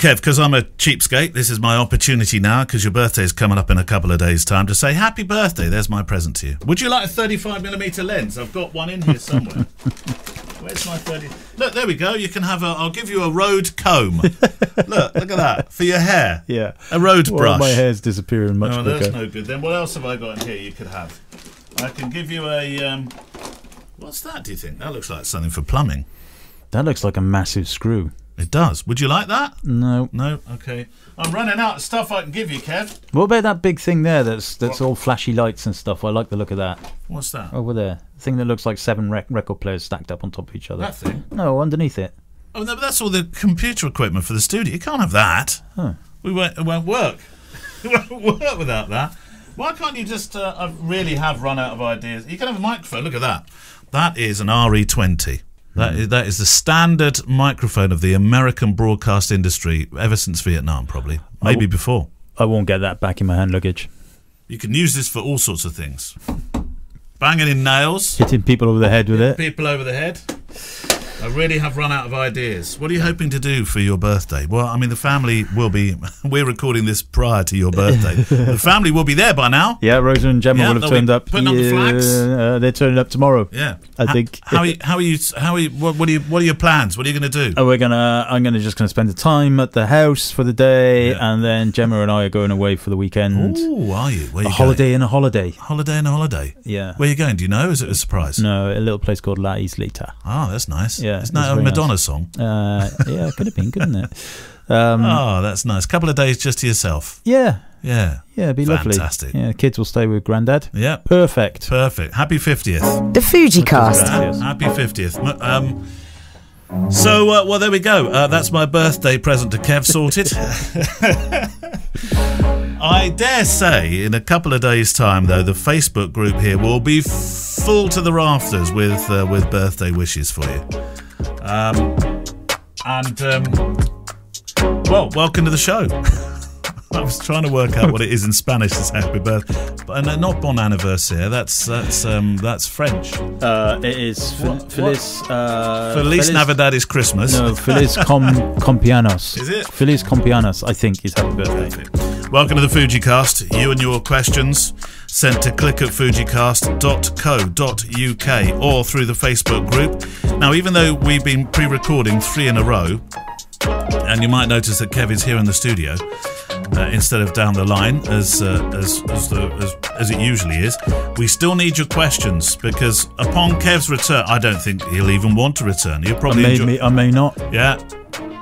Kev, because I'm a cheapskate, this is my opportunity now, because your birthday is coming up in a couple of days' time, to say happy birthday. There's my present to you. Would you like a 35mm lens? I've got one in here somewhere. Where's my 30? Look, there we go. You can have a. I'll give you a road comb. look, look at that for your hair. Yeah. A road Well, brush. my hair's disappearing much Oh, that's no good. Then what else have I got in here you could have? I can give you a. Um, what's that? Do you think that looks like something for plumbing? That looks like a massive screw. It does. Would you like that? No. No. Okay. I'm running out of stuff I can give you, Kev. What about that big thing there? That's that's all flashy lights and stuff. I like the look of that What's that? over there. The thing that looks like seven rec- record players stacked up on top of each other. That thing. No, underneath it. Oh no, but that's all the computer equipment for the studio. You can't have that. Huh. We won't. It won't work. It won't work without that. Why can't you just? Uh, I really have run out of ideas. You can have a microphone. Look at that. That is an RE20. That is that is the standard microphone of the American broadcast industry ever since Vietnam, probably maybe before. I won't get that back in my hand luggage. You can use this for all sorts of things. Banging in nails, Hitting people over the head with it. people over the head. I really have run out of ideas. What are you hoping to do for your birthday? Well, I mean, the family will be. We're recording this prior to your birthday. the family will be there by now. Yeah, Rosa and Gemma Yeah, will have turned up. putting up the flags. Uh, they're turning up tomorrow. Yeah, I Ho- think- How are you? How are you? How are you what, what are you? What are your plans? What are you going to do? Oh, we're gonna. I'm gonna just gonna spend the time at the house for the day, Yeah. and then Gemma and I are going away for the weekend. Oh, are you? Where are a you holiday and a holiday. Holiday and a holiday. Yeah. Where are you going? Do you know? Is it a surprise? No, a little place called La Islita. Oh, that's nice. Yeah, Isn't that a very Madonna song? Uh, yeah, it could have been, couldn't it? Um, Oh, that's nice. A couple of days just to yourself. yeah, Yeah. yeah, it'd be Fantastic. lovely. Yeah, kids will stay with granddad. Yeah. Perfect. Perfect. Happy 50th. The Fuji Cast. Happy 50th. Um, so, uh, well, there we go. Uh, that's my birthday present to Kev sorted. I dare say, in a couple of days' time, though, the Facebook group here will be full to the rafters with uh, with birthday wishes for you. Um, and um, well, welcome to the show. I was trying to work out what it is in Spanish say happy birthday, but uh, not bon anniversaire. That's that's um, that's French. Uh, it is What- Feliz. Uh, Feliz Navidad is Christmas. No, Feliz com, Compianos. Is it? Feliz Compianos, I think, is happy birthday. Welcome to the FujiCast. You and your questions sent to click at fujicast.co.uk or through the Facebook group. Now, even though we've been pre recording three in a row, and you might notice that Kev is here in the studio uh, instead of down the line as uh, as as, the, as as it usually is. We still need your questions because upon Kev's return, I don't think he'll even want to return. He'll I probably may, enjoy- may, I may not. yeah,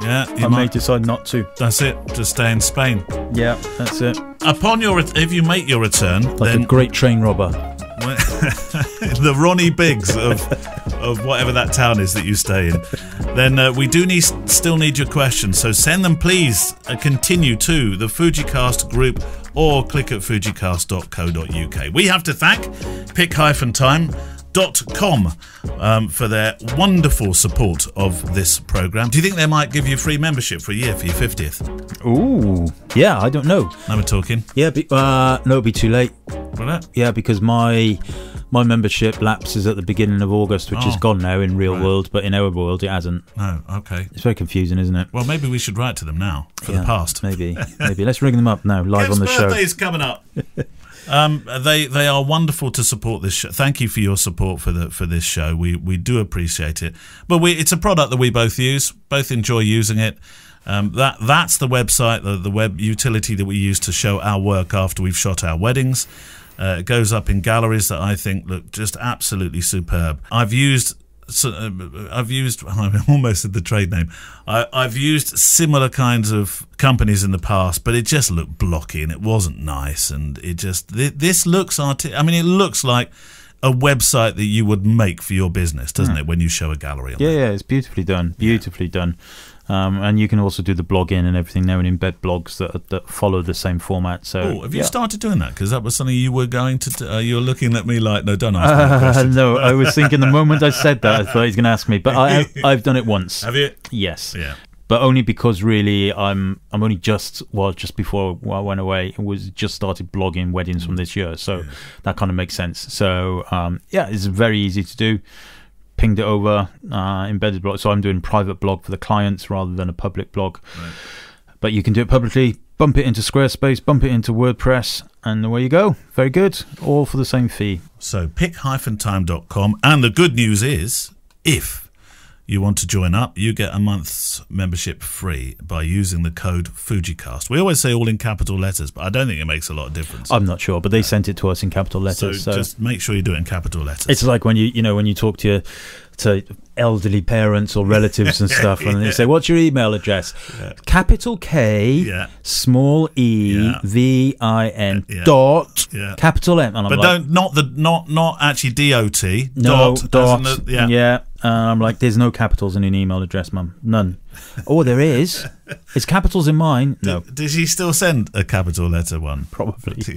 yeah. I may decide not to. That's it. To stay in Spain. Yeah, that's it. Upon your, if you make your return, Like then a great train robber. the Ronnie Biggs of of whatever that town is that you stay in, then uh, we do need still need your questions. So send them, please. Uh, continue to the FujiCast group or click at fujicast.co.uk. We have to thank pic-time. Dot com um, for their wonderful support of this program. Do you think they might give you free membership for a year for your 50th? Ooh. Yeah, I don't know. Now we're talking. Yeah, be, uh, no, it'll be too late. Will it? Yeah, because my my membership lapses at the beginning of August, which is Oh. gone now in real Right. world, but in our world it hasn't. No. Okay. It's very confusing, isn't it? Well, maybe we should write to them now for Yeah, the past. Maybe, maybe. Let's ring them up now, live on the show. birthday's coming up. um, they they are wonderful to support this show. Thank you for your support for the for this show. We we do appreciate it. But we it's a product that we both use, both enjoy using it. Um, that that's the website, the, the web utility that we use to show our work after we've shot our weddings. Uh, it goes up in galleries that I think look just absolutely superb. I've used so, uh, I've used I'm almost at the trade name. I, I've used similar kinds of companies in the past, but it just looked blocky and it wasn't nice. And it just thi- this looks arti- I mean, it looks like a website that you would make for your business, doesn't it? When you show a gallery. On. Yeah, there? yeah, it's beautifully done. Beautifully done. Um, and you can also do the blogging and everything there and embed blogs that that follow the same format. So, Oh, have you yeah. started doing that? Because that was something you were going to. Uh, you were looking at me like, no, don't ask me Uh, no, I was thinking the moment I said that, I thought he's going to ask me, but I, I've done it once. Have you? Yes, Yeah. but only because really I'm I'm only just well just before I went away it was just started blogging weddings from this year, so that kind of makes sense. So um, yeah, it's very easy to do. Pinged it over, uh, embedded blog. So I'm doing private blog for the clients rather than a public blog. But you can do it publicly. Bump it into Squarespace, bump it into WordPress, and away you go. Very good. All for the same fee. So pic-time.com. And the good news is, if you want to join up, you get a month's membership free by using the code FujiCast. We always say all in capital letters, but I don't think it makes a lot of difference. I'm not sure, but they sent it to us in capital letters. So, just make sure you do it in capital letters. it's like when you you know when you talk to your, to elderly parents or relatives and stuff, and they say, "What's your email address?" Capital K, Yeah. small e, Yeah. v i n Yeah. dot Yeah. capital M. But like, don't not the not not actually dot No, dot, dot. the- yeah. Uh, I'm like, there's no capitals in an email address, mum. None. oh, there is. It's capitals in mine. No, Did she still send a capital letter one? probably.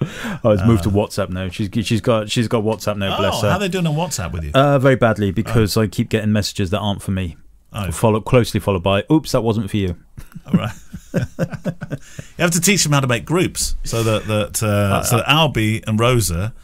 Oh, it's moved to WhatsApp now. She's she's got she's got WhatsApp now. bless oh, her. how are they doing on WhatsApp with you? Uh, very badly because I keep getting messages that aren't for me. Oh. Follow closely followed by, "Oops, that wasn't for you." All right. you have to teach them how to make groups so that that uh, so that Albie and Rosa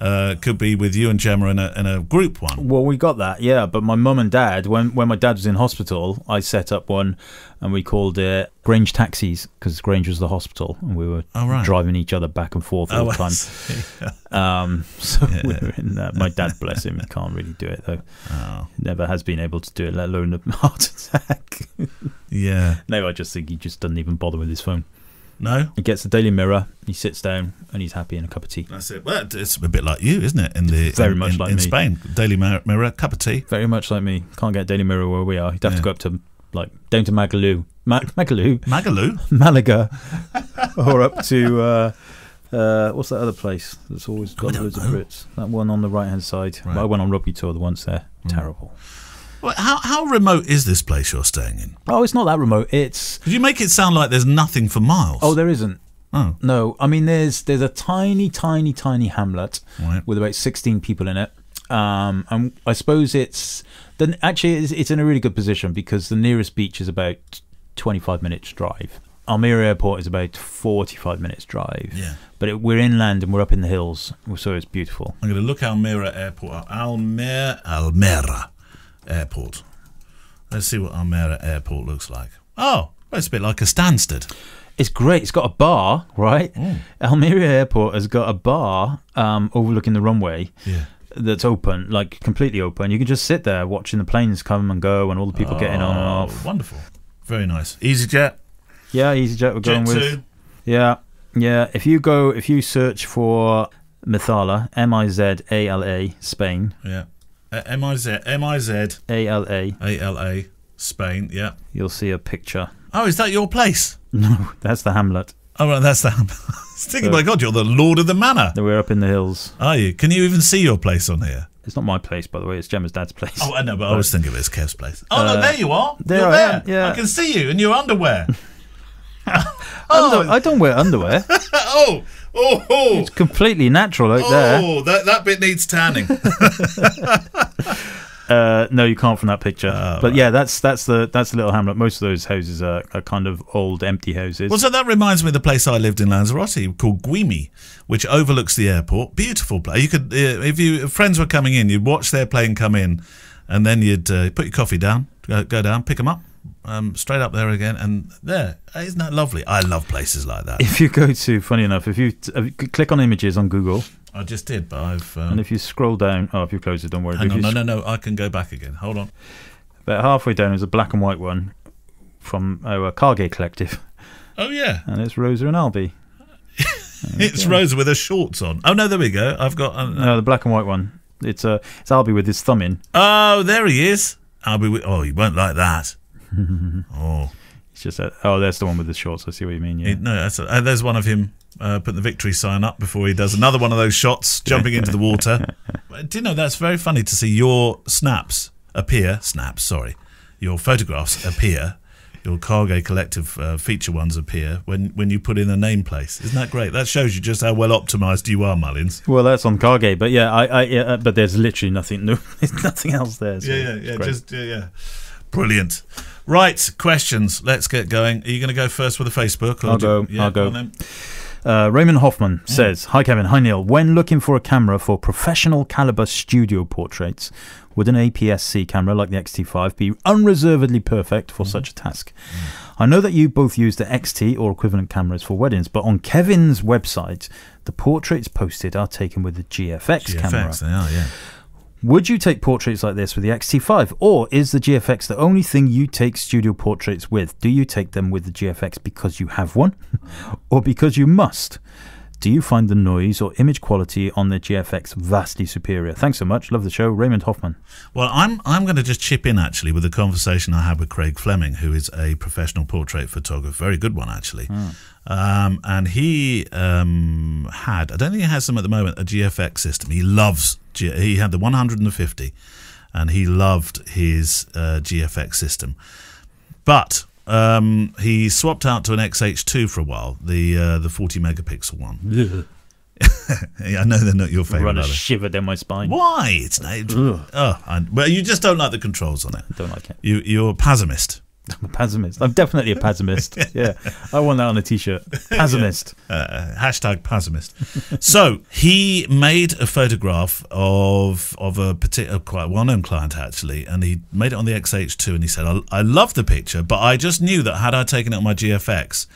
uh, could be with you and Gemma in a in a group one. Well, we got that, yeah. But my mum and dad, when when my dad was in hospital, I set up one, and we called it Grange Taxis because Grange was the hospital, and we were Oh, right. driving each other back and forth all Oh, the time. Um, so we were in that. My dad, bless him, he can't really do it though. Oh, Never has been able to do it, let alone a heart attack. yeah. no, I just think he just doesn't even bother with his phone. No, He gets the Daily Mirror, he sits down, and he's happy in a cup of tea. that's it. Well, it's a bit like you, isn't it? In the Very in, much in, like in me. Spain, Daily Mir- Mirror, cup of tea. Very much like me. Can't get Daily Mirror where we are. You'd have Yeah. to go up to like down to Magaloo, Ma- Magaloo, Magaloo. Malaga, or up to uh, uh, what's that other place that's always got loads of. Brits? That one on the right hand side. Right. I went on rugby tour the once there. Mm. Terrible. Well, how how remote is this place you're staying in? Oh, it's not that remote. It's Because you make it sound like there's nothing for miles. oh, there isn't. oh, No, I mean there's there's a tiny, tiny, tiny hamlet right. with about sixteen people in it. Um, and I suppose it's then actually it's, it's in a really good position because the nearest beach is about twenty five minutes drive. Almeria Airport is about forty five minutes drive. Yeah. But it, we're inland and we're up in the hills, so it's beautiful. I'm going to look Almeria Airport up. Almere, Almera Airport. Let's see what Almera Airport looks like. Oh, well, it's a bit like a Stansted. It's great. It's got a bar, right? Almeria Airport has got a bar um, overlooking the runway. Yeah. that's open, like completely open. You can just sit there watching the planes come and go and all the people getting on and Oh, off. Wonderful. Very nice. EasyJet. Yeah, EasyJet we're going Jet with. 2. Yeah, yeah. If you go, if you search for Mithala, M I Z A L A, Spain, Yeah. Uh, M-I-Z, M-I-Z, A L A, A-L-A, Spain. Yeah. you'll see a picture. Oh, is that your place? No, that's the hamlet. Oh, well, that's the. Hamlet. was thinking, So- my God, you're the Lord of the Manor. We're up in the hills. Are you? Can you even see your place on here? It's not my place, by the way. It's Gemma's dad's place. Oh, I know, but I was thinking of it as Kev's place. Oh, Uh, no, there you are. there You're I there. am, yeah. I can see you in your underwear. Under- oh, I don't wear underwear. oh, oh, oh. It's completely natural out there. Oh, that, that bit needs tanning. Uh, no, you can't from that picture. Oh, but right. yeah, that's that's the that's the little hamlet. Most of those houses are, are kind of old, empty houses. well, so that reminds me of the place I lived in Lanzarote called Güime, which overlooks the airport. Beautiful place. You could, uh, if you if friends were coming in, you'd watch their plane come in, and then you'd uh, put your coffee down, go, go down, pick them up, um, straight up there again, and there. Isn't that lovely? I love places like that. if you go to, funny enough, if you, if you click on images on Google I just did, but I've. and Um, if you scroll down, oh, if you close it, don't worry. hang on, no, no, no. I can go back again. Hold on. About halfway down is a black and white one from our Cargo Collective, Oh yeah, and it's Rosa and Albie. it's Rosa with her shorts on. Oh no, there we go. I've got. Uh, No, the black and white one. It's uh, it's Albie with his thumb in. Oh, there he is. I'll. With, oh, he won't like that. oh, It's just a, oh, there's the one with the shorts. I see what you mean. Yeah. he, no. That's a, uh, there's one of him uh, putting the victory sign up before he does another one of those shots, jumping into the water. Do you know that's very funny to see your snaps appear? Snaps, sorry, your photographs appear. Your Cargo Collective uh, feature ones appear when, when you put in a name place. Isn't that great? That shows you just how well optimized you are, Mullins. Well, that's on Cargo, but yeah, I, I yeah, uh, but there's literally nothing new. There's nothing else there. so Yeah, yeah, yeah. Just yeah, yeah. Brilliant. Right, questions. Let's get going. Are you going to go first with the Facebook? Or I'll go, yeah, I'll go. Uh, Raymond Hoffman says, Hi Kevin, hi Neale. When looking for a camera for professional caliber studio portraits, would an APS-C camera like the X-T5 be unreservedly perfect for such a task? I know that you both use the X-T or equivalent cameras for weddings, but on Kevin's website, the portraits posted are taken with the GFX, camera. GFX, they are, yeah. Would you take portraits like this with the X-T5, or is the GFX the only thing you take studio portraits with? Do you take them with the GFX because you have one, or because you must? Do you find the noise or image quality on the GFX vastly superior? Thanks so much. Love the show. Raymond Hoffman. Well, I'm I'm going to just chip in actually with a conversation I had with Craig Fleming, who is a professional portrait photographer, very good one actually. Um, and he um, had, I don't think he has them at the moment, a GFX system. He loves, G- he had the 150 and he loved his uh, GFX system. But um, he swapped out to an X-H2 for a while, the uh, the 40 megapixel one. I know they're not your favorite. Run a are shiver down my spine. Why? It's not. Oh, I, well, you just don't like the controls on it. Don't like it. You, you're a pessimist. I'm a pessimist. I'm definitely a pessimist. yeah, I want that on a t-shirt. Pessimist. Uh, hashtag pessimist. so he made a photograph of of a particular quite well known client actually, and he made it on the X-H2, and he said, "I, I love the picture, but I just knew that had I taken it on my GFX."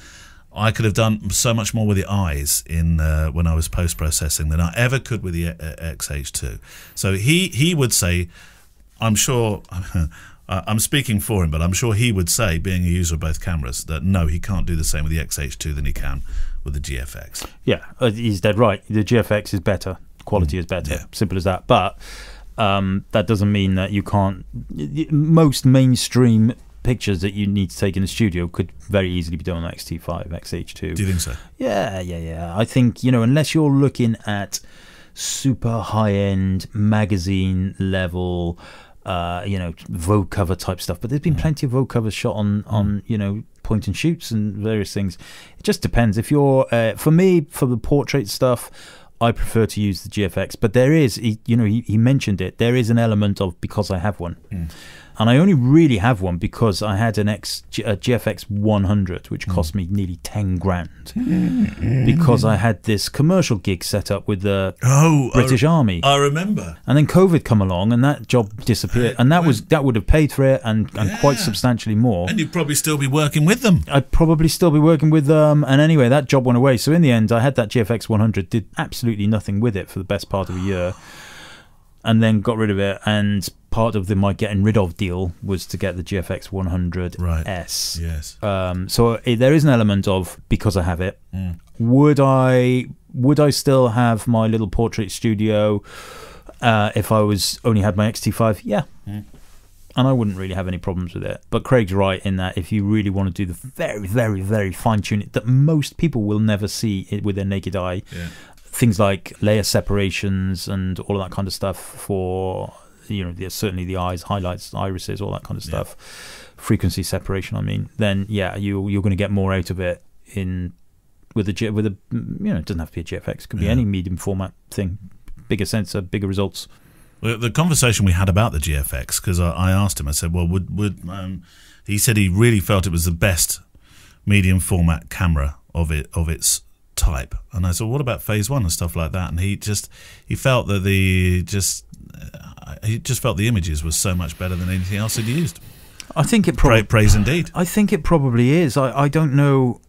I could have done so much more with the eyes in uh, when I was post processing than I ever could with the uh, X-H2. So he he would say, I'm sure. uh, I'm speaking for him, but I'm sure he would say, being a user of both cameras, that no, he can't do the same with the X-H2 than he can with the GFX. Yeah, uh, he's dead right. The GFX is better. Quality is better. yeah. Simple as that. But um, that doesn't mean that you can't. Most mainstream pictures that you need to take in the studio could very easily be done on X-T5, X-H2. Do you think so? Yeah, yeah, yeah. I think, you know, unless you're looking at super high end magazine level, uh, you know, Vogue cover type stuff, but there's been plenty of Vogue covers shot on, on you know, point and shoots and various things. It just depends. If you're, uh, for me, for the portrait stuff, I prefer to use the GFX, but there is, he, you know, he, he mentioned it, there is an element of because I have one. And I only really have one because I had an X, a GFX 100, which hmm. cost me nearly 10 grand. Hmm. Because I had this commercial gig set up with the Oh, British I, Army. I remember. and then COVID come along and that job disappeared. And that was that would have paid for it and, and quite substantially more. And you'd probably still be working with them. I'd probably still be working with them. And anyway, that job went away. So in the end, I had that GFX 100, did absolutely nothing with it for the best part of a year, and then got rid of it. And part of the my getting rid of deal was to get the GFX 100S. Right. Yes. Um, so it, there is an element of because I have it. Mm. Would I would I still have my little portrait studio uh, if I was only had my X-T5? Yeah. Mm. And I wouldn't really have any problems with it. But Craig's right in that if you really want to do the very, very, very fine tuning that most people will never see it with their naked eye, Yeah. Things like layer separations and all of that kind of stuff for you know the, certainly the eyes highlights irises all that kind of Yeah. stuff. Frequency separation i mean. Then yeah you you're going to get more out of it in with a G- with a you know it doesn't have to be a gfx it could be Yeah. any medium format thing. Bigger sensor bigger results. Well, the conversation we had about the GFX, because I, I asked him, I said, well, would, would um, he said he really felt it was the best medium format camera of it of its type, and I said, what about Phase One and stuff like that? And he just he felt that the just uh, he just felt the images was so much better than anything else he'd used. i think it probably praise indeed. i think it probably is i i don't know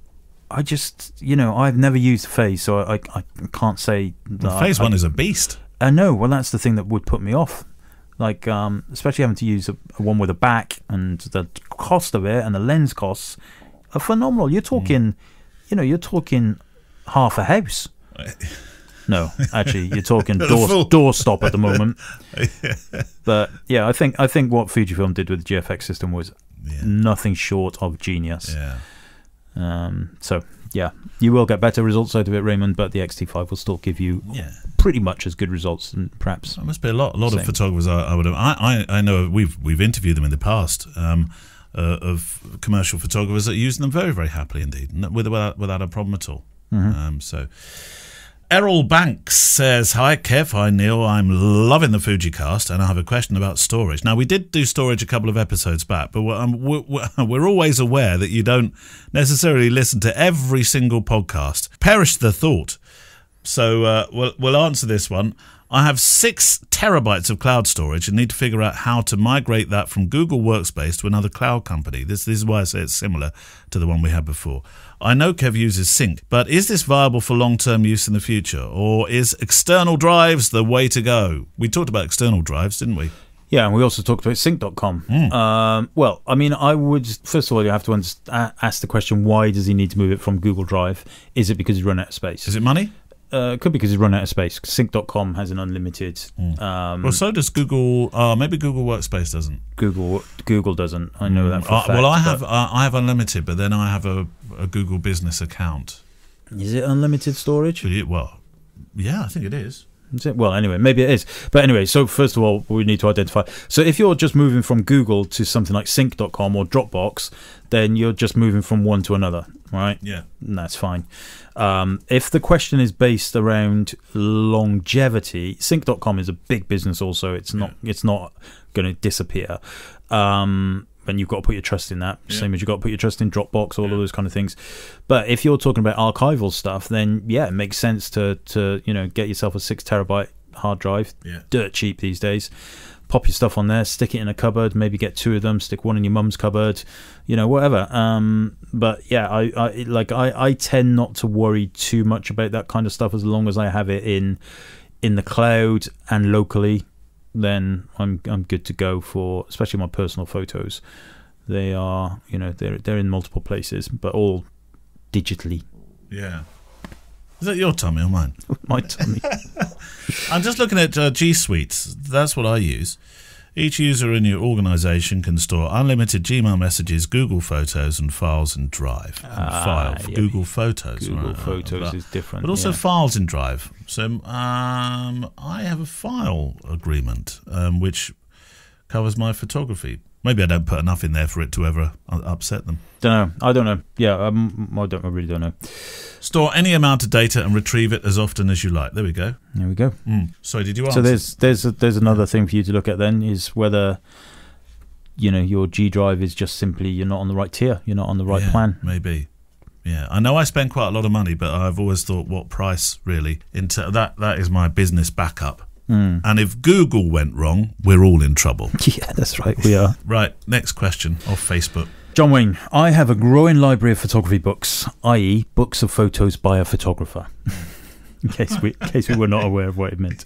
I just, you know, I've never used Phase, so I, I, I can't say. that Well, phase I, One is a beast. I know. Well, that's the thing that would put me off. Like, um, especially having to use a, a one with a back and the cost of it and the lens costs are phenomenal. You're talking, you know, you're talking half a house. No, actually, you're talking door doorstop at the moment. But yeah, I think I think what Fujifilm did with the GFX system was Yeah. nothing short of genius. Yeah. Um, so yeah, you will get better results out of it, Raymond. But the X-T5 will still give you Yeah. pretty much as good results, and perhaps There must be a lot, a lot of photographers. I, I would have. I, I, I know we've we've interviewed them in the past um, uh, of commercial photographers that use them very, very happily indeed, without without a problem at all. Mm-hmm. Um, so, Errol Banks says, Hi Kev, hi Neale, I'm loving the Fujicast and I have a question about storage. Now, we did do storage a couple of episodes back, but we're, um, we're, we're always aware that you don't necessarily listen to every single podcast. Perish the thought. So uh, we'll, we'll answer this one. I have six terabytes of cloud storage and need to figure out how to migrate that from Google Workspace to another cloud company. This, this is why I say it's similar to the one we had before. I know Kev uses Sync, but is this viable for long term use in the future? Or is external drives the way to go? We talked about external drives, didn't we? Yeah, and we also talked about sync.com. Hmm. Um, well, I mean, I would, first of all, you have to ask the question why does he need to move it from Google Drive? Is it because he's run out of space? Is it money? Uh, it could be because he's run out of space. Sync.com has an unlimited. Um, Well, so does Google. Uh, maybe Google Workspace doesn't. Google Google doesn't. I know that for a Uh, fact. well, I have uh, I have unlimited, but then I have a, a Google Business account. Is it unlimited storage? It, well, yeah, I think it is. Well, anyway, maybe it is. But anyway, so first of all, we need to identify. So if you're just moving from Google to something like sync.com or Dropbox, then you're just moving from one to another, right? Yeah. And that's fine. Um, if the question is based around longevity, sync.com is a big business also. It's not it's not going to disappear. Um, and you've got to put your trust in that, Yeah. same as you've got to put your trust in Dropbox, all Yeah. of those kind of things. But if you're talking about archival stuff, then yeah, it makes sense to to you know get yourself a six terabyte hard drive, Yeah. dirt cheap these days. Pop your stuff on there, stick it in a cupboard, maybe get two of them, stick one in your mum's cupboard, you know, whatever. Um, but yeah, I, I like I, I tend not to worry too much about that kind of stuff as long as I have it in in the cloud and locally. Then I'm I'm good to go for especially my personal photos. They are you know they're they're in multiple places, but all digitally. Yeah. Is that your tummy or mine? My tummy. I'm just looking at uh, G Suites. That's what I use. Each user in your organization can store unlimited Gmail messages, Google Photos, and files in Drive. And Ah, file yeah. Google Photos. Google right, Photos but, is different, but also yeah. files in Drive. So um, I have a file agreement um, which covers my photography. Maybe I don't put enough in there for it to ever upset them. don't know. I don't know. Yeah, um, I don't. I really don't know. Store any amount of data and retrieve it as often as you like. There we go. There we go. Mm. Sorry, did you answer? So there's there's a, there's another thing for you to look at then is whether you know your G drive is just simply you're not on the right tier, you're not on the right Yeah, plan. Maybe. Yeah, I know I spend quite a lot of money, but I've always thought, what price really? Into that that is my business backup. Hmm. And if Google went wrong, we're all in trouble. Yeah, that's right. We are. right, next question off Facebook. John Wayne, I have a growing library of photography books, i.e., books of photos by a photographer. in case we, in case we were not aware of what it meant.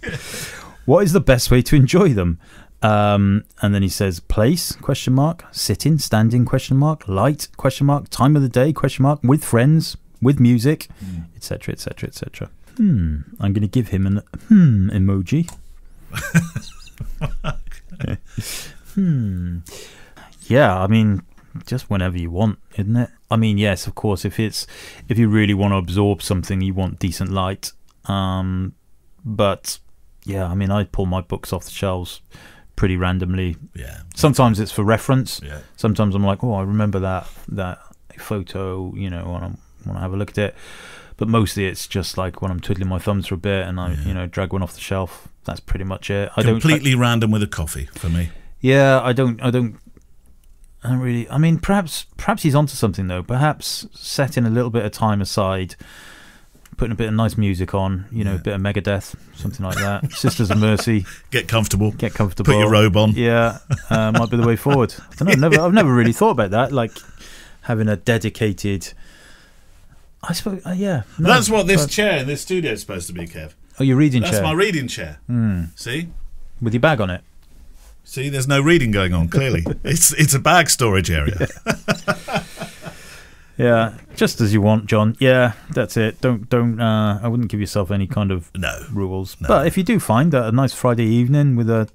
What is the best way to enjoy them? Um, and then he says, place? Question mark. Sitting, standing? Question mark. Light? Question mark. Time of the day? Question mark. With friends? With music? Etc. Etc. Etc. Hmm. I'm going to give him an hmm emoji. hmm. Yeah, I mean, just whenever you want, isn't it? I mean, yes, of course. If it's if you really want to absorb something, you want decent light. Um, but yeah, I mean, I pull my books off the shelves pretty randomly. Yeah, Sometimes it's for reference. yeah, Sometimes I'm like, oh, I remember that that photo. You know, when I want to have a look at it. But mostly it's just like when I'm twiddling my thumbs for a bit and I, Yeah. you know, drag one off the shelf. That's pretty much it. I don't. I- completely random with a coffee for me. yeah, I don't. I don't. I don't really. I mean, perhaps perhaps he's onto something though. Perhaps setting a little bit of time aside, putting a bit of nice music on. You know, Yeah. a bit of Megadeth, something like that. Sisters of Mercy, Get comfortable. get comfortable. Put your robe on. Yeah, uh, might be the way forward. I don't know. I've never, I've never really thought about that. Like having a dedicated. I suppose. Uh, yeah. no, That's what this but- chair in this studio is supposed to be, Kev. oh, your reading chair. That's chair my reading chair. Hmm. See, with your bag on it. see, there's no reading going on. Clearly, it's it's a bag storage area. Yeah, just as you want, John. Yeah, that's it. Don't don't. Uh, I wouldn't give yourself any kind of No, rules. No. But if you do find a, a nice Friday evening with a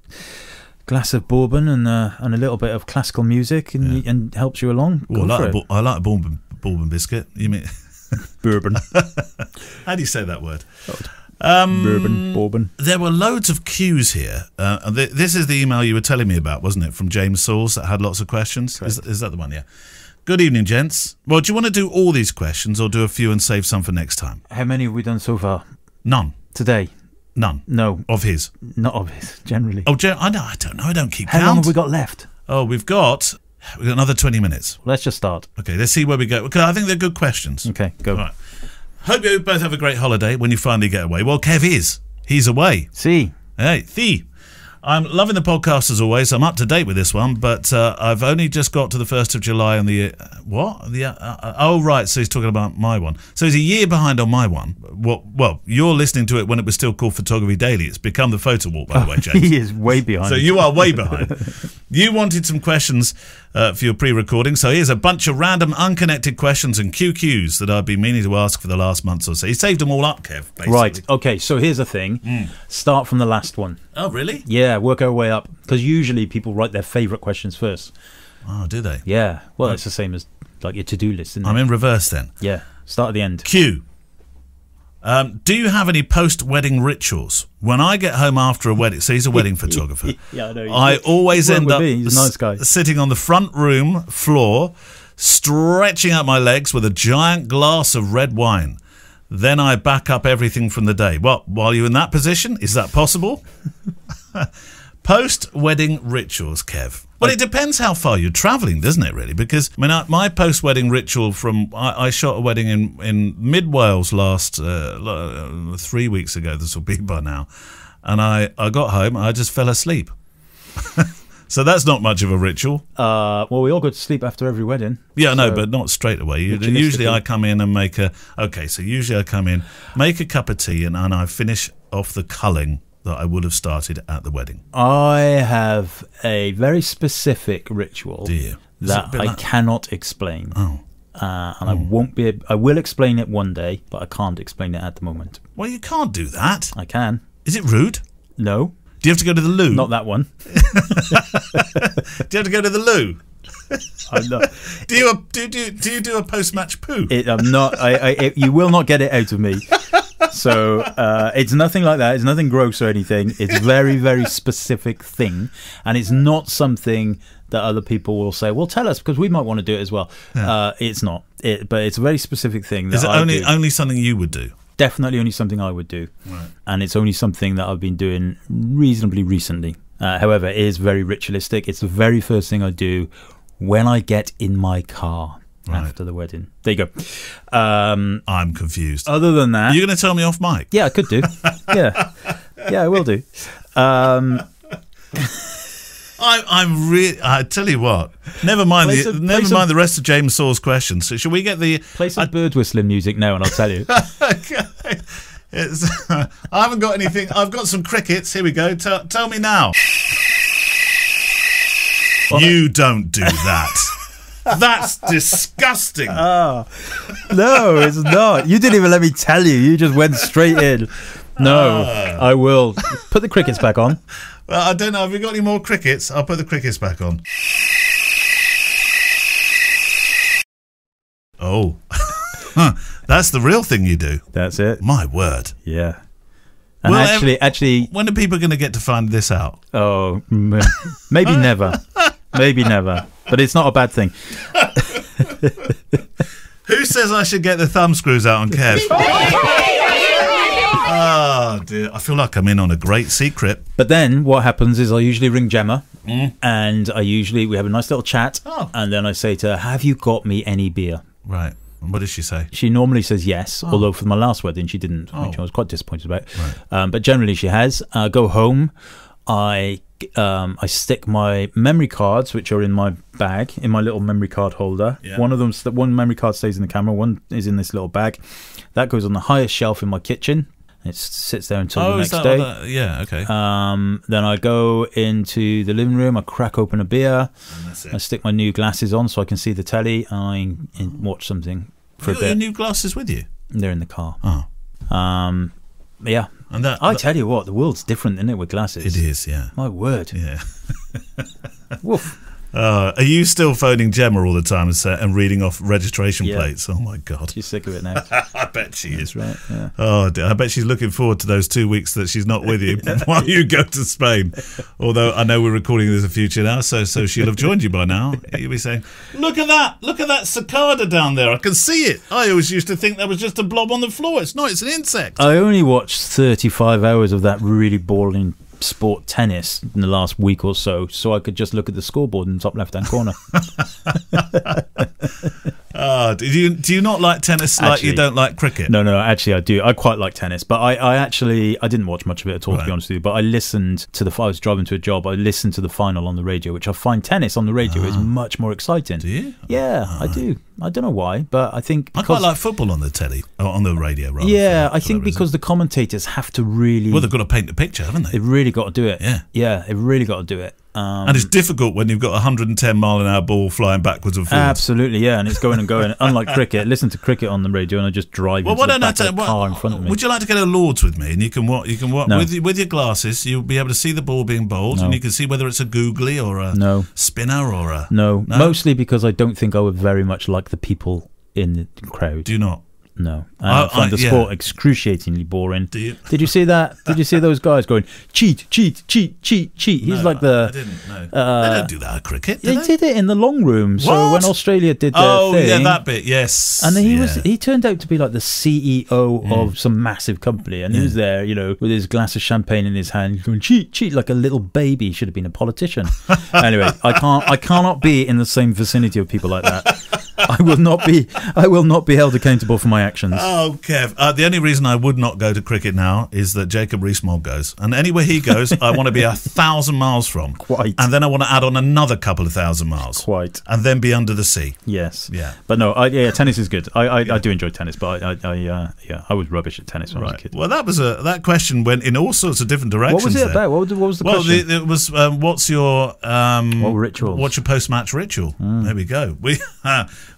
glass of bourbon and uh, and a little bit of classical music and and helps you along, Ooh, I like for a, it. I like a bourbon, bourbon biscuit. You mean bourbon, how do you say that word? Um, bourbon, bourbon. There were loads of cues here. Uh, th- this is the email you were telling me about, wasn't it, from James Sauls that had lots of questions? Is, is that the one? Yeah. Good evening, gents. Well, do you want to do all these questions or do a few and save some for next time? How many have we done so far? None. today? None. No, Of his. not of his, Generally. Oh, Jen, I, know, I don't know. I don't keep How count. long have we got left? Oh, we've got, we've got another 20 minutes. Let's just start. Okay, let's see where we go. Because I think they're good questions. Okay, go. All right. Hope you both have a great holiday when you finally get away. Well, Kev is. He's away. See, Hey, Thee. I'm loving the podcast as always. I'm up to date with this one, but uh, I've only just got to the 1st of July on the. Uh, what? The uh, uh, Oh, right. So he's talking about my one. So he's a year behind on my one. Well, well, you're listening to it when it was still called Photography Daily. It's become the photo walk, by the way, James. he is way behind. So you are way behind. you wanted some questions uh, for your pre-recording, so here's a bunch of random, unconnected questions and QQs that I've been meaning to ask for the last month or so. He saved them all up, Kev. Basically. Right. Okay. So here's the thing. Start from the last one. Oh, really? Yeah. Work our way up because usually people write their favourite questions first. Oh, do they? Yeah. Well, it's the same as like your to-do list, isn't it? I'm in reverse then. yeah. Start at the end. Q. Um, do you have any post-wedding rituals? When I get home after a wedding, so he's a wedding photographer. Yeah, I know. I always end up me, he's a nice sitting on the front room floor, stretching out my legs with a giant glass of red wine. Then I back up everything from the day. Well, while you're in that position, is that possible? Post wedding rituals, Kev. Well, it depends how far you're travelling, doesn't it? Really, because I mean, I, my post wedding ritual from I, I shot a wedding in in mid Wales last uh, uh, three weeks ago. This will be by now, and I I got home, I just fell asleep. so that's not much of a ritual. Uh, well, we all go to sleep after every wedding. Yeah, no, but not straight away. Usually, I come in and make a okay. So usually, I come in, make a cup of tea, and, and I finish off the culling that I would have started at the wedding. I have a very specific ritual Do you? Is it a that I like- cannot explain. Oh. Uh, and I won't be. I will explain it one day, but I can't explain it at the moment. Well, you can't do that. I can. Is it rude? No, Do you have to go to the loo? not that one. Do you have to go to the loo? I'm not. Do you do do, do you do a post match poo? It, I'm not. I, I, it, you will not get it out of me. So uh, it's nothing like that. It's nothing gross or anything. It's very, very specific thing, and it's not something that other people will say. Well, tell us because we might want to do it as well. Uh, it's not. It, but it's a very specific thing. That Is it I only do. only something you would do? Definitely only something I would do, and it's only something that I've been doing reasonably recently. Uh, however, it is very ritualistic. It's the very first thing I do when I get in my car Right. after the wedding. There you go. Um, I'm confused. other than that, you're going to tell me off mic? yeah, I could do. yeah, yeah, I will do. Um, I, I'm really. I tell you what. Never mind Play the some- never some- mind the rest of James Saw's questions. So should we get the? play some bird whistling music now, and I'll tell you. okay. It's, I haven't got anything. I've got some crickets. Here we go. Tell, tell me now. you don't do that. That's disgusting. Ah. no, it's not. You didn't even let me tell you. You just went straight in. No, ah. I will put the crickets back on. well, I don't know. Have we got any more crickets? I'll put the crickets back on. Oh, that's the real thing you do. That's it. My word. Yeah. And Well, actually, actually, When are people going to get to find this out? oh, maybe never, maybe never. But it's not a bad thing. Who says I should get the thumb screws out on Kev? Oh dear, I feel like I'm in on a great secret. But then what happens is I usually ring Gemma, and I usually we have a nice little chat, Oh. and then I say to her, "Have you got me any beer?" Right. What does she say? She normally says yes, although for my last wedding she didn't, which Oh. I was quite disappointed about. Um, but generally she has. Uh, go home, I um, I stick my memory cards, which are in my bag, in my little memory card holder. Yeah. One of them, one memory card stays in the camera, one is in this little bag. That goes on the highest shelf in my kitchen. It sits there until the oh, is next day. that- yeah, okay. Um, then I go into the living room. I crack open a beer. And that's I stick my new glasses on so I can see the telly. And I watch something for you a got your new glasses with you. They're in the car. Oh, Um, yeah. and that, I that- tell you what, the world's different, isn't it, with glasses? it is. Yeah, My word. yeah. Woof. Uh, are you still phoning Gemma all the time and, and reading off registration Yeah. plates? Oh my god! She's sick of it now. I bet she is. right. Yeah. Oh, dear. I bet she's looking forward to those two weeks that she's not with you while you go to Spain. Although I know we're recording this in the future now, so so she'll have joined you by now. You'll be saying, "Look at that! Look at that cicada down there! I can see it. I always used to think that was just a blob on the floor. It's not. It's an insect." I only watched 35 hours of that really boring sport tennis in the last week or so, so I could just look at the scoreboard in the top left hand corner. Ah, do you do you not like tennis like you don't like cricket? No, no, actually, I do. I quite like tennis, but I, I actually, I didn't watch much of it at all, to be honest with you. But I listened to the. I was driving to a job. I listened to the final on the radio, which I find tennis on the radio is much more exciting. Ah. Do you? Yeah, I do. I don't know why, but I think I quite like football on the telly, or on the radio. Rather, yeah, I think that reason. because the commentators have to really, well, they've got to paint the picture, haven't they? they've really got to do it. Yeah. yeah, they've really got to do it. Um, and it's difficult when you've got a 110 mile an hour ball flying backwards and forwards. Absolutely, yeah, and it's going and going. Unlike cricket, listen to cricket on the radio, and I just drive Well, into the back of the car in front of me. Would you like to go to Lords with me, and you can what you can what No. with with your glasses, you'll be able to see the ball being bowled, No. and you can see whether it's a googly or a No. spinner or a no, No? mostly because I don't think I would very much like the people in the crowd. Do not? No, I- I, find I- the yeah. sport excruciatingly boring. Do you? Did you see that? Did you see those guys going cheat, cheat, cheat, cheat, cheat? He's No, like the. I didn't know. uh, they don't do that at cricket. Do They they? did it in the long room. So What? when Australia did their Oh thing, yeah, that bit. Yes. and he yeah. was he turned out to be like the CEO of some massive company, and he was there, you know, with his glass of champagne in his hand, going cheat, cheat, like a little baby. He should have been a politician. anyway, I can't, I cannot be in the same vicinity of people like that. I will not be, I will not be held accountable for my actions. Oh, Kev. Uh, the only reason I would not go to cricket now is that Jacob Rees-Mogg goes, and anywhere he goes, I want to be a thousand miles from. Quite. And then I want to add on another couple of thousand miles. Quite. And then be under the sea. Yes. Yeah. But no, I, yeah, tennis is good. I, I, I do enjoy tennis, but I, I, I uh, yeah, I was rubbish at tennis when I was a kid. Well, that was a that question went in all sorts of different directions. What was it there. about? What was, what was the Well, question? the, it was um, what's your um, What rituals? Hmm. What's your post-match ritual? There we go. We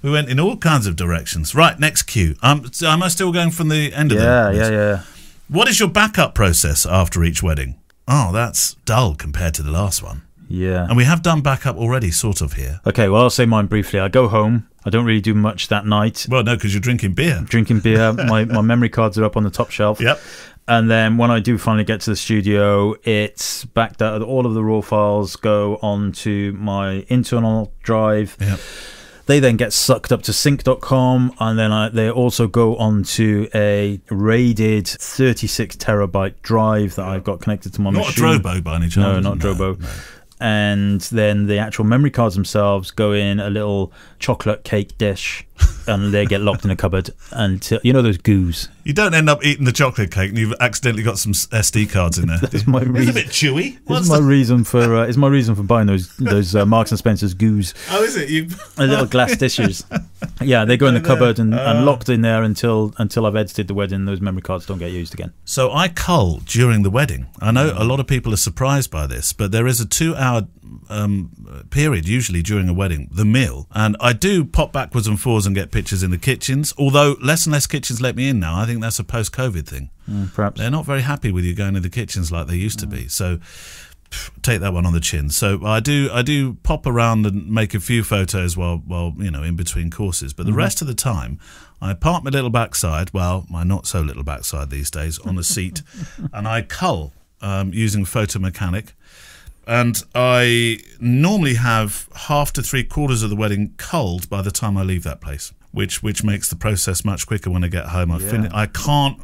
we went in all kinds of directions. Right, next cue. Um, so am I still going from the end of yeah, the yeah, yeah. What is your backup process after each wedding? Oh, that's dull compared to the last one. Yeah. And we have done backup already, sort of here. Okay, well, I'll say mine briefly. I go home. I don't really do much that night. Well, no, because you're drinking beer. Drinking beer. my, my memory cards are up on the top shelf. Yep. And then when I do finally get to the studio, it's backed out. All of the raw files go onto my internal drive. Yep. They then get sucked up to sync.com, and then I, they also go onto a raided 36 terabyte drive that I've got connected to my machine. Not. Drobo by any chance. No, not Drobo. And then the actual memory cards themselves go in a little chocolate cake dish, and they get locked in a cupboard until you know those goos. You don't end up eating the chocolate cake and you've accidentally got some SD cards in there. That's my It's a bit chewy. What's my reason for uh, is my reason for buying those those uh, Marks and Spencer's goos, oh, is it? You little glass dishes. Yeah, they go in the cupboard and, Uh. and locked in there until until I've edited the wedding. Those memory cards don't get used again. So I cull during the wedding. I know a lot of people are surprised by this, but there is a two-hour um, period usually during a wedding, the meal, and I do pop backwards and forwards and get pictures in the kitchens. Although less and less kitchens let me in now. I think that's a post-COVID thing. Perhaps. They're not very happy with you going to the kitchens like they used to be. So take that one on the chin. So I do I do pop around and make a few photos while while you know in between courses. But the rest of the time, I park my little backside, well, my not so little backside these days, on a seat, and I cull um, using Photo Mechanic. And I normally have half to three quarters of the wedding culled by the time I leave that place, which which makes the process much quicker when I get home. I fin- I can't,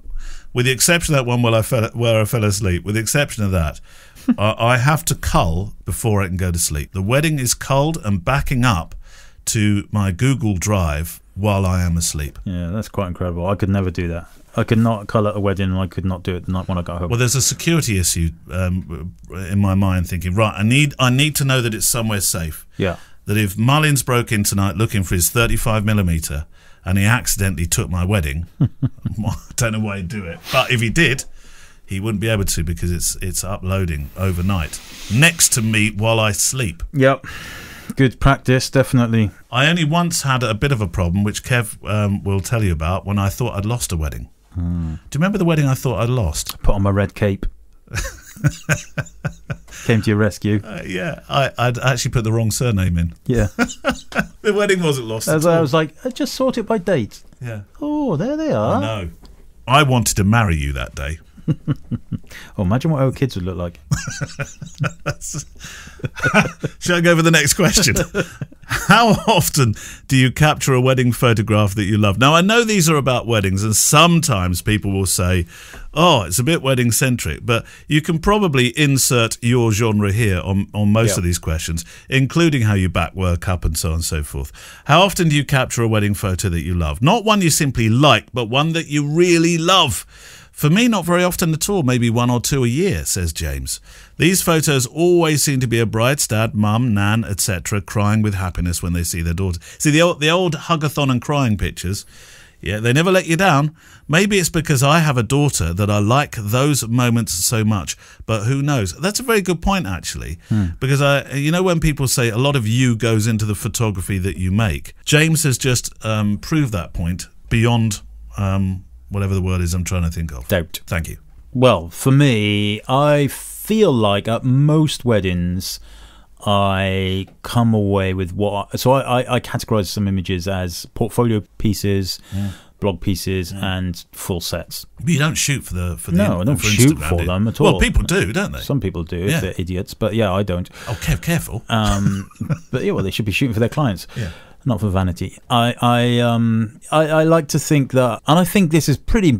with the exception of that one where I fell where I fell asleep. With the exception of that, I I have to cull before I can go to sleep. The wedding is culled and backing up to my Google Drive while I am asleep. Yeah, that's quite incredible. I could never do that. I could not colour a wedding, and I could not do it the night when I got home. Well, there's a security issue um, in my mind. Thinking, right, I need I need to know that it's somewhere safe. yeah. that if Mullins broke in tonight looking for his 35 millimeter and he accidentally took my wedding, I don't know why he'd do it. But if he did, he wouldn't be able to because it's it's uploading overnight next to me while I sleep. Yep. Good practice, definitely. I only once had a bit of a problem, which Kev um, will tell you about, when I thought I'd lost a wedding. Do you remember the wedding I thought I'd lost? Put on my red cape. Came to your rescue. Uh, yeah, I, I'd actually put the wrong surname in. Yeah. The wedding wasn't lost. As I was like, I just sort it by date. yeah. Oh, there they are. No. I wanted to marry you that day. Oh, imagine what our kids would look like. Shall I go for the next question? How often do you capture a wedding photograph that you love? Now, I know these are about weddings, and sometimes people will say, oh, it's a bit wedding centric, but you can probably insert your genre here on, on most Yeah. of these questions, including how you back work up and so on and so forth. How often do you capture a wedding photo that you love? Not one you simply like, but one that you really love. For me, not very often at all, maybe one or two a year, says James. These photos always seem to be a bride's dad, mum, nan, etc., crying with happiness when they see their daughter. See, the old, the old hugathon and crying pictures, yeah, they never let you down. Maybe it's because I have a daughter that I like those moments so much, but who knows? That's a very good point, actually, because I, you know, when people say a lot of you goes into the photography that you make, James has just um, proved that point beyond um, whatever the word is I'm trying to think of. Doubt. Thank you. Well, for me, I feel like at most weddings, I come away with what. So I, I, I categorize some images as portfolio pieces, blog pieces, and full sets. But you don't shoot for the for the No, I don't for shoot Instagram, for do them at all. Well, people do, don't they? Some people do Yeah. if they're idiots, but yeah, I don't. oh, careful. Um, but yeah, well, they should be shooting for their clients. Yeah. Not for vanity. I, I, um, I, I like to think that, and I think this is pretty,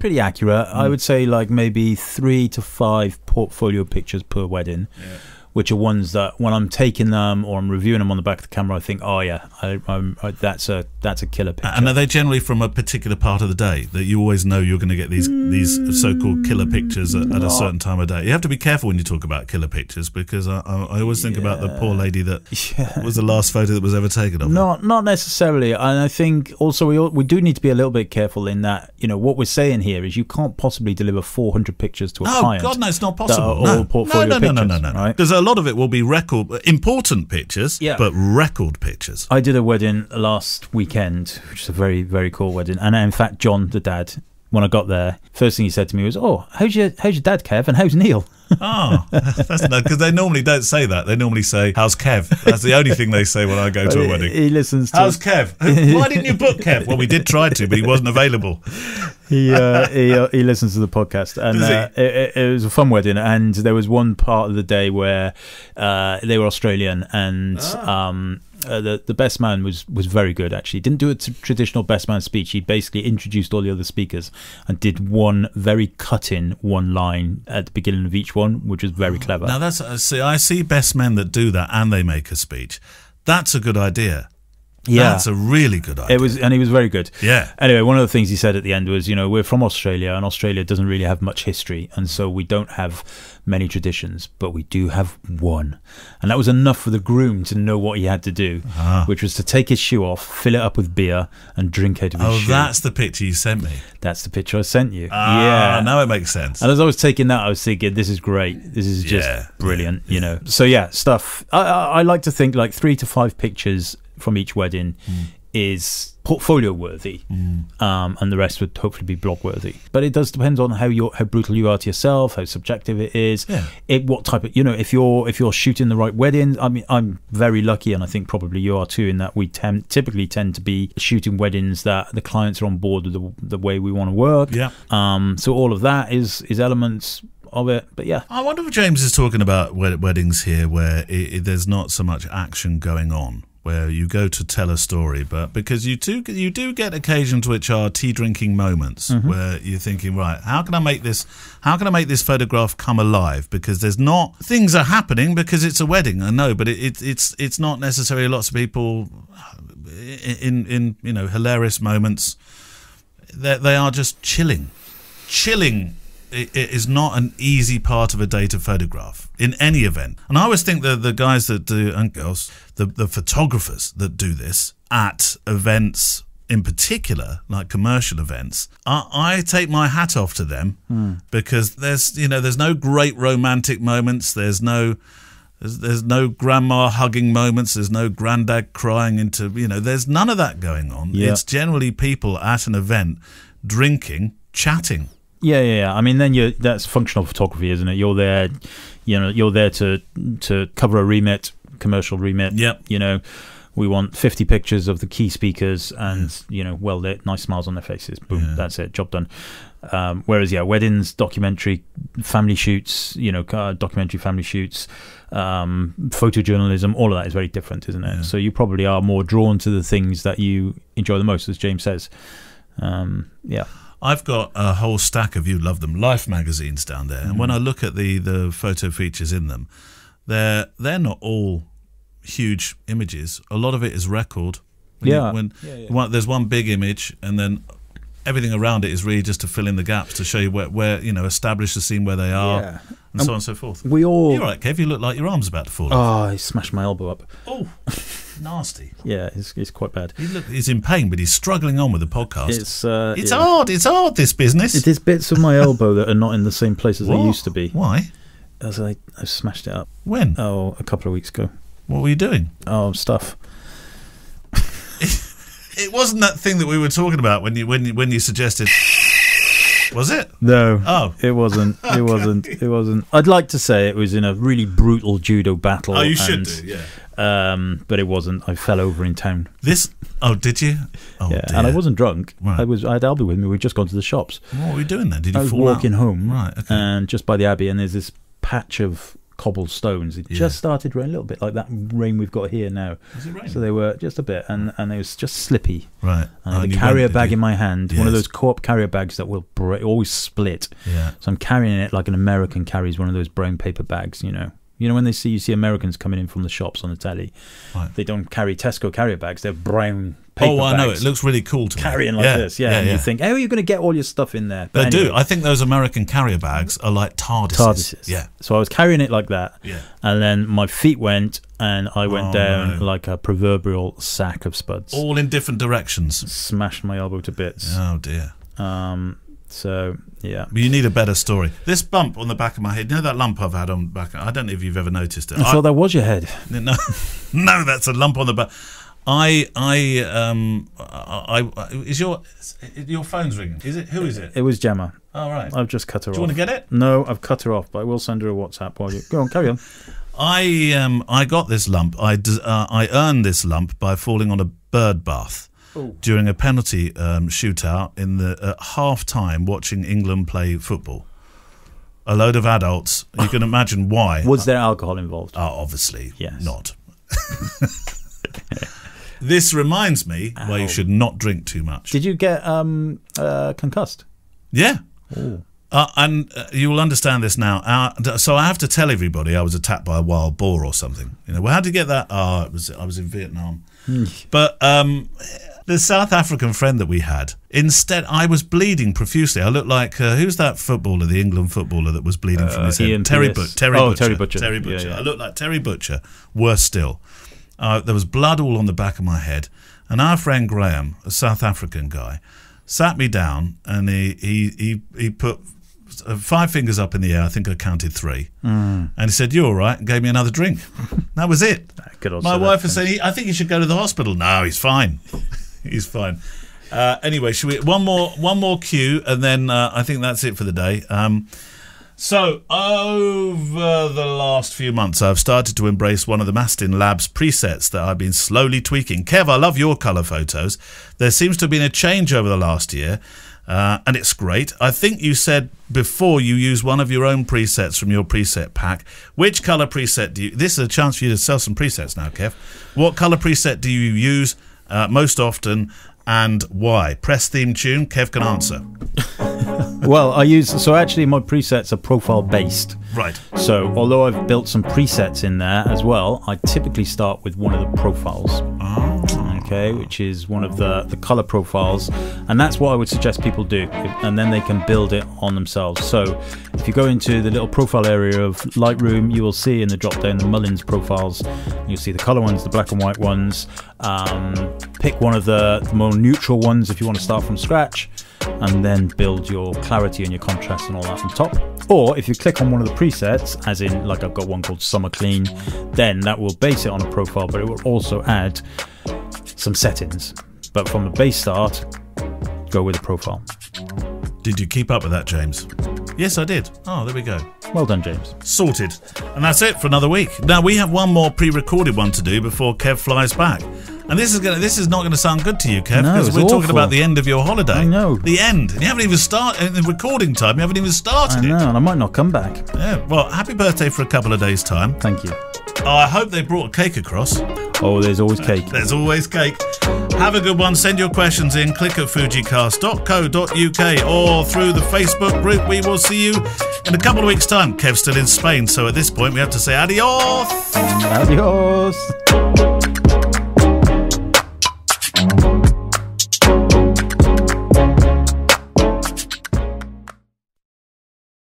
pretty accurate. Mm. I would say like maybe three to five portfolio pictures per wedding, which are ones that when I'm taking them or I'm reviewing them on the back of the camera, I think, oh yeah, I, I'm, I, that's a that's a killer picture. And are they generally from a particular part of the day that you always know you're going to get these these so-called killer pictures at, at a mm, certain time of day? You have to be careful when you talk about killer pictures because I, I, I always think about the poor lady that Yeah. was the last photo that was ever taken of her. Not not necessarily, and I think also we all- we do need to be a little bit careful in that you know what we're saying here is you can't possibly deliver 400 pictures to a Oh client. God, no! It's not that possible. are all no. portfolio no, no, no, no, no, pictures, no, right? A lot of it will be record important pictures, Yeah. but record pictures. I did a wedding last weekend, which is a very very cool wedding, and in fact, John, the dad, when I got there, first thing he said to me was, "Oh, how's your how's your dad, Kev, and how's Neale?" Oh, that's because they normally don't say that. They normally say, "How's Kev?" That's the only thing they say when I go to a wedding. He listens to How's Kev? Why didn't you book Kev? Well, we did try to, but he wasn't available. he uh, he, uh, he listens to the podcast, and uh, it, it- it was a fun wedding. And there was one part of the day where uh, they were Australian, and Ah. um, uh, the the best man was was very good. Actually, didn't do a t- traditional best man speech. He basically introduced all the other speakers and did one very cutting one line at the beginning of each one, which was very clever. Now that's uh, see, I see best men that do that and they make a speech. That's a good idea. Yeah, That's a really good idea. it was, and he was very good. Yeah. Anyway, one of the things he said at the end was, you know, we're from Australia, and Australia doesn't really have much history, and so we don't have many traditions, but we do have one, and that was enough for the groom to know what he had to do, Ah. which was to take his shoe off, fill it up with beer, and drink out of his Oh, shoe. that's the picture you sent me. That's the picture I sent you. Ah, yeah. now it makes sense. And as I was taking that, I was thinking, "This is great. This is just Yeah, brilliant." You know. So yeah, stuff. I, I, I like to think like three to five pictures from each wedding Hmm. is portfolio worthy, um, and the rest would hopefully be blog worthy. But it does depend on how you how brutal you are to yourself, how subjective it is, Yeah. it what type of you know if you're if you're shooting the right wedding. I mean, I'm very lucky, and I think probably you are too, in that we tend typically tend to be shooting weddings that the clients are on board with the, the way we want to work. Yeah. Um, so all of that is is elements of it. But yeah, I wonder if James is talking about weddings here where i i there's not so much action going on, where you go to tell a story, but because you do you do get occasions which are tea drinking moments Mm-hmm. where you're thinking, right, how can I make this? How can I make this photograph come alive? Because there's not things are happening because it's a wedding. I know, but it, it, it's it's not necessarily lots of people in in you know hilarious moments. They they are just chilling chilling i- i- not an easy part of a day to photograph in any event. And I always think that the guys that do, and girls, the, the photographers that do this at events in particular, like commercial events, I, I take my hat off to them hmm. because there's, you know, there's no great romantic moments. There's no, there's, there's no grandma hugging moments. There's no granddad crying into, you know, there's none of that going on. Yeah. It's generally people at an event drinking, chatting. Yeah, yeah, yeah. I mean, then you that's functional photography, isn't it? You're there, you know, you're there to to cover a remit, commercial remit. Yep. You know, we want 50 pictures of the key speakers and you know, well lit, nice smiles on their faces. Boom, Yeah. that's it, job done. Um, whereas, yeah, weddings, documentary, family shoots, you know, uh, documentary family shoots, um, photojournalism, all of that is very different, isn't it? Yeah. So you probably are more drawn to the things that you enjoy the most, as James says. Um, yeah. I've got a whole stack of you love them Life magazines down there, and Mm. when I look at the the photo features in them, they're they're not all huge images. A lot of it is record. When you- Yeah. when Yeah, yeah. One, there's one big image, and then everything around it is really just to fill in the gaps to show you where, where you know establish the scene where they are, Yeah. and so on and so forth. We all. You're right, Kev. You look like your arm's about to fall. off. Oh, I smashed my elbow up. Oh, nasty. Yeah, it's, it's quite bad. He look, he's in pain, but he's struggling on with the podcast. It's, It's uh, yeah. hard. It's hard. This business. It is bits of my elbow that are not in the same place as they used to be. Why? As I, I smashed it up. When? Oh, a couple of weeks ago. What were you doing? Oh, stuff. It wasn't that thing that we were talking about when you when you, when you suggested. Was it? No. Oh. It wasn't. It wasn't. It wasn't. I'd like to say it was in a really brutal judo battle. Oh, you should do. Yeah. Um, but it wasn't. I fell over in town. This. Oh, did you? Oh, yeah, dear. and I wasn't drunk. Right. I was. I had Albie with me. We'd just gone to the shops. What were you doing then? Did you I was fall walking out? home, Right. Okay. and just by the abbey, and there's this patch of cobblestones. It Yeah. just started raining a little bit like that rain we've got here now. Was it raining? So they were just a bit, and and it was just slippy. right. I had and a carrier went, bag in my hand, one of those co-op carrier bags that will always split. Yeah. So I'm carrying it like an American carries one of those brown paper bags, you know. You know when they see you see Americans coming in from the shops on the telly, Right. they don't carry Tesco carrier bags; they're brown paper Oh, I know. It looks really cool to me. carrying like this. Yeah, and you think, how are you going to get all your stuff in there? They But do. I think those American carrier bags are like TARDISes. TARDISes. Yeah. So I was carrying it like that, Yeah. and then my feet went, and I went Oh, down no. like a proverbial sack of spuds. All in different directions. Smashed my elbow to bits. Oh dear. Um, so yeah. But you need a better story. This bump on the back of my head. You know that lump I've had on the back. I don't know if you've ever noticed it. I thought that was your head. No, no, that's a lump on the back. I, I, um, I, I, is your your phone's ringing? Is it? Who is it? It was Gemma. All right. I've just cut her off. Do you want to get it? No, I've cut her off, but I will send her a WhatsApp while you go on. Carry on. I, um, I got this lump. I, uh, I earned this lump by falling on a bird bath during a penalty um, shootout in the at half time watching England play football. A load of adults. You can imagine why. Was there alcohol involved? Oh, obviously Yes. not. this reminds me why you should not drink too much. Did you get um, uh, concussed? Yeah. Uh, and uh, you will understand this now. Uh, so I have to tell everybody I was attacked by a wild boar or something. You know, well, how did you get that? Oh, it was I was in Vietnam. but um, the South African friend that we had, instead, I was bleeding profusely. I looked like uh, who's that footballer, the England footballer that was bleeding from Uh, his head? Terry. But- Terry Oh, Butcher. Terry Butcher. Terry Butcher. yeah. I looked like Terry Butcher. Worse still. Uh, there was blood all on the back of my head. And our friend Graham, a South African guy, sat me down and he he he, he put uh, five fingers up in the air. I think I counted three, Mm. and he said, "You're all right," and gave me another drink. that was it. My wife was saying, "I think you should go to the hospital." No, he's fine. He's fine. Uh, anyway, should we one more one more cue, and then uh, I think that's it for the day. Um, so over the last few months, I've started to embrace one of the Mastin Labs presets that I've been slowly tweaking. Kev, I love your color photos. There seems to have been a change over the last year. Uh, and it's great. I think you said before you use one of your own presets from your preset pack. Which color preset do you? This is a chance for you to sell some presets now, Kev. What color preset do you use uh, most often, and why? Press theme tune. Kev can answer. well, I use so actually my presets are profile based. Right. So although I've built some presets in there as well, I typically start with one of the profiles. Okay, which is one of the the color profiles, and that's what I would suggest people do, and then they can build it on themselves. So, if you go into the little profile area of Lightroom, you will see in the drop down the Mullins profiles. You'll see the color ones, the black and white ones. Um, pick one of the, the more neutral ones if you want to start from scratch, and then build your clarity and your contrast and all that on top. Or if you click on one of the presets, as in like I've got one called Summer Clean, then that will base it on a profile, but it will also add some settings. But from the base start, go with the profile. Did you keep up with that, James? Yes, I did. Oh, there we go. Well done, James. Sorted. And that's it for another week. Now we have one more pre-recorded one to do before Kev flies back. And this is gonna this is not gonna sound good to you, Kev, No, because we're talking about the end of your holiday. I know. The end. And you haven't even started in the recording time, you haven't even started I know, it. and I might not come back. Yeah. Well, happy birthday for a couple of days' time. Thank you. Oh, I hope they brought a cake across. Oh, there's always cake. There's always cake. Have a good one. Send your questions in. Click at fujicast.co.uk or through the Facebook group. We will see you in a couple of weeks' time. Kev's still in Spain, so at this point we have to say adios. Adios.